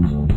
Mm-hmm.